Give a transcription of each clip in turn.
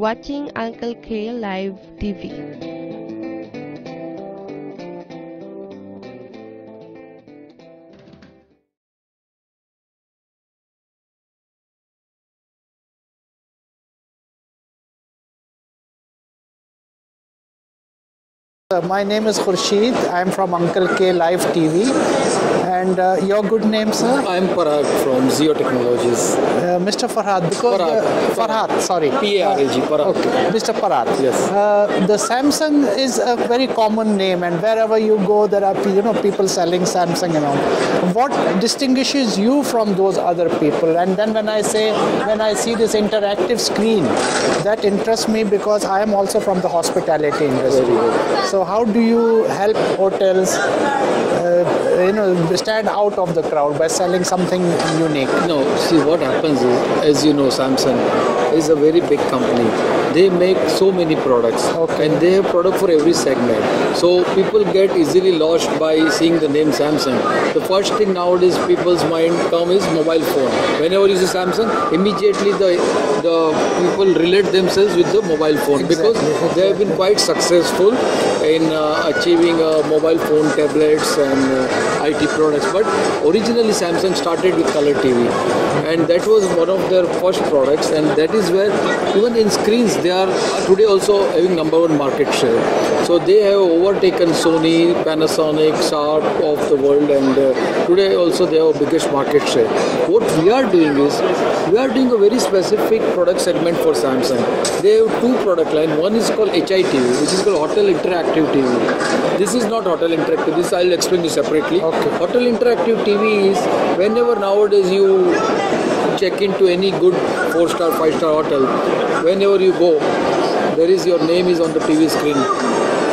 watching Uncle K Live TV. Uh, my name is Khurshid. I'm from Uncle K Live TV. And uh, your good name, sir? I'm Parag from Zio Technologies. Uh, Mr. Farhad. Because Parag. the- Farhad, sorry. P-A-R-A-G, Parag. Okay, Mr. Parag. Yes. Uh, the Samsung is a very common name, and wherever you go, there are you know people selling Samsung and all. What distinguishes you from those other people? And then when I say when I see this interactive screen, that interests me because I am also from the hospitality industry. So how do you help hotels, uh, you know, stand out of the crowd by selling something unique? No, see what happens is, as you know, Samsung is a very big company. They make so many products Okay. and they have product for every segment. So people get easily lost by seeing the name Samsung. The first thing nowadays people's mind come is mobile phone. Whenever you see Samsung, immediately the the people relate themselves with the mobile phone because they have been quite successful in uh, achieving uh, mobile phone tablets and uh, IT products. But originally Samsung started with color TV, and that was one of their first products, and that is where even in screens they are today also having number one market share. So they have overtaken Sony, Panasonic, Sharp of the world, and today also they have biggest market share. What we are doing is we are doing a very specific product segment for Samsung. They have two product line. One is called HITV, which is called Hotel Interactive TV. This is not Hotel Interactive. This I'll explain you separately. Okay. Hotel Interactive TV is whenever nowadays you check into any good four star, five star hotel, whenever you go, there is your name is on the TV screen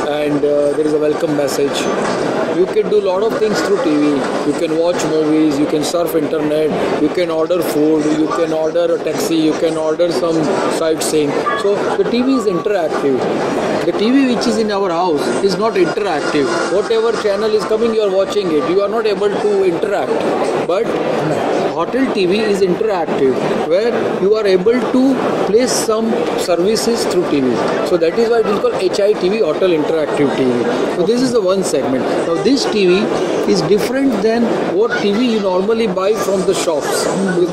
and uh, there is a welcome message. You can do a lot of things through TV. You can watch movies, you can surf internet, you can order food, you can order a taxi, you can order some sightseeing. So the TV is interactive. The TV which is in our house is not interactive. Whatever channel is coming, you are watching it. You are not able to interact. But hotel TV is interactive, where you are able to place some services through TV. So that is why it is called HITV, Hotel Interactive TV. So this is the one segment. Now this TV is different than what TV you normally buy from the shops.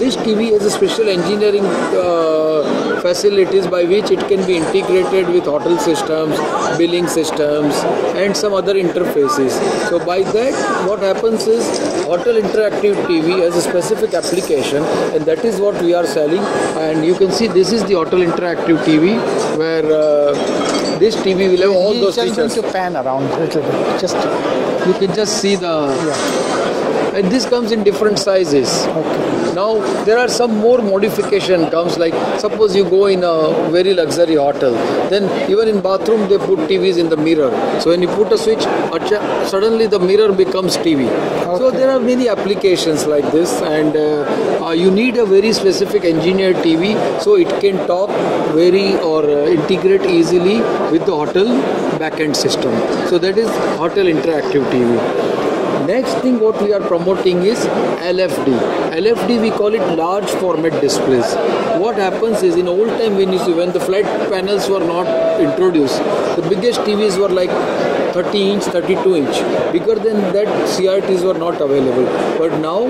This TV has a special engineering uh, facilities by which it can be integrated with hotel systems, billing systems, and some other interfaces. So by that, what happens is Hotel Interactive TV has a specific application, and that is what we are selling. And you can see this is the Hotel Interactive TV, where uh, this TV will have all those just features. to pan around a little bit. Just You can just see the. yeah. And this comes in different sizes. Okay. Now there are some more modification comes like suppose you go in a very luxury hotel, then even in bathroom they put TVs in the mirror. So when you put a switch, suddenly the mirror becomes TV. So there are many applications like this, and uh, uh, you need a very specific engineered TV so it can talk very or uh, integrate easily with the hotel backend system. So that is hotel interactive TV. Next thing what we are promoting is LFD. LFD we call it large format displays. What happens is in old time when you see when the flat panels were not introduced, the biggest TVs were like 30 inch, 32 inch. Bigger than that CRTs were not available. But now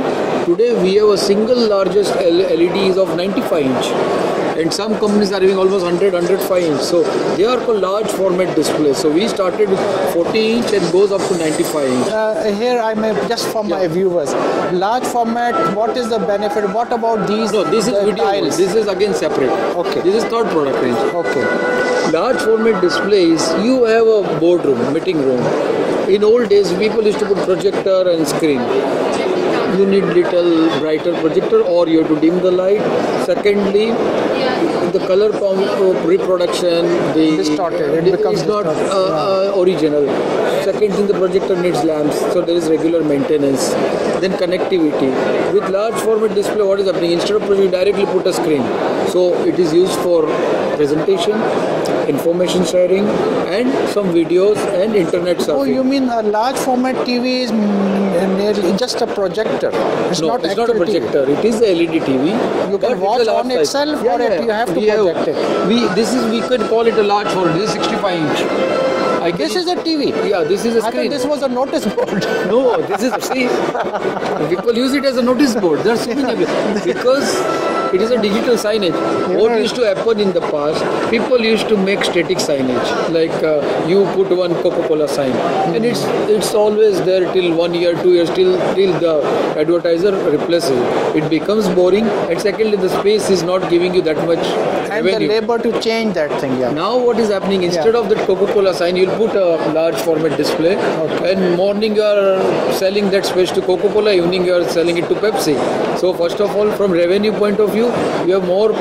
today we have a single largest LED is of 95 inch. And some companies are having almost 100, 105 inch. So they are called large format displays. So we started with 40 inch and goes up to 95 inch. Uh, here I may just for my viewers, large format. What is the benefit? What about these? No, this is video. tiles? This is again separate. Okay. This is third product range. okay. Large format displays, you have a boardroom, meeting room. In old days, people used to put projector and screen. You need little brighter projector or you have to dim the light. Secondly, the color reproduction, the Distorted, it becomes is not uh, uh, original. Second thing, the projector needs lamps, so there is regular maintenance. Then connectivity. With large format display, what is happening? Instead of you directly put a screen, so it is used for presentation, information sharing, and some videos and internet oh, surfing. Oh, you mean a large format TV is nearly just a projector? It's no, not it's not a actual TV. projector. It is a LED TV. You can watch on size. itself or it- you have to we project it. We this is we could call it a large format. This is 65 inch. I This is a TV. yeah. This is a screen. I thought this was a notice board. No, this is see. People use it as a notice board. There are so many because it is a digital signage. What used to happen in the past? People used to make static signage, like uh, you put one Coca-Cola sign, and it's it's always there till one year, two years, till till the advertiser replaces it. It becomes boring, and secondly, the space is not giving you that much and the labor to change that thing, yeah. Now what is happening instead of that Coca-Cola sign, you'll put a large format display. And morning you are selling that space to Coca-Cola, evening you are selling it to Pepsi. So first of all, from revenue point of view, you have more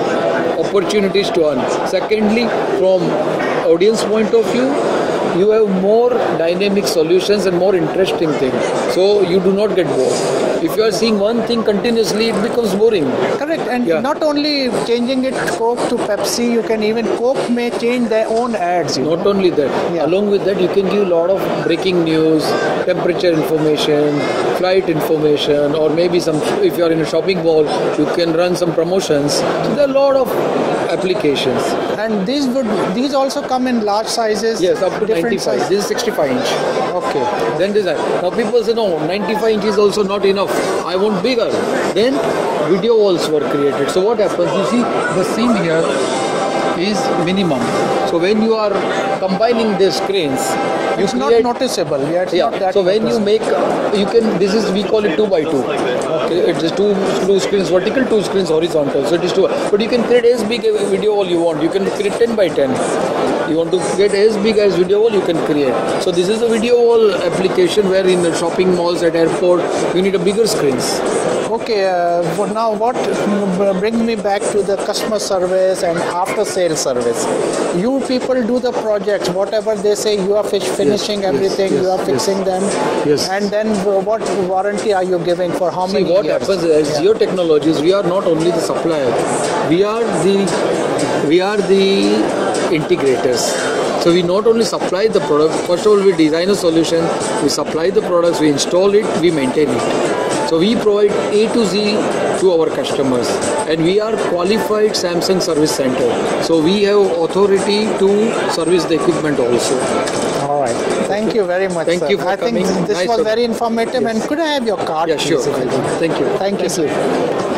opportunities to earn. Secondly, from audience point of view, you have more dynamic solutions and more interesting things. So you do not get bored. If you are seeing one thing continuously, it becomes boring. Correct, and Yeah. not only changing it Coke to Pepsi, you can even Coke may change their own ads. You know? Not only that, Yeah. along with that, you can give a lot of breaking news, temperature information, flight information, or maybe some. If you are in a shopping mall, you can run some promotions. So there are a lot of applications. And these would these also come in large sizes. Yes, up to different 95. sizes. This is 65 inch. Okay. Then design. Now people say no, 95 inch is also not enough. I want bigger. Then video walls were created. So what happens? You see the seam here is minimum. So when you are combining the screens, It's not noticeable. Yeah, yeah. So when you make, uh, you can. This is we call it two by two. Okay, it's two two screens vertical, two screens horizontal. So it is two. But you can create as big a video wall you want. You can create 10 by 10. You want to get as big as video wall, you can create. So this is a video wall application where in the shopping malls at airport you need a bigger screens. Okay, uh, but now what brings me back to the customer service and after sales service? You people do the projects, whatever they say, you are finishing yes, everything, you yes, are fixing yes. them, Yes. and then what warranty are you giving for how See many what years? happens is Yeah. Technologies. We are not only the supplier. We are the we are the integrators. So we not only supply the product. First of all, we design a solution. We supply the products. We install it. We maintain it. So we provide A to Z to our customers, and we are qualified Samsung Service Center. So we have authority to service the equipment also. All right. Thank you very much. Thank sir. you for I think coming. this Nice was very informative. And could I have your card? Yeah, sure. if you? Thank you. Thank you, sir.